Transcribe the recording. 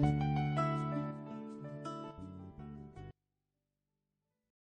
Bye.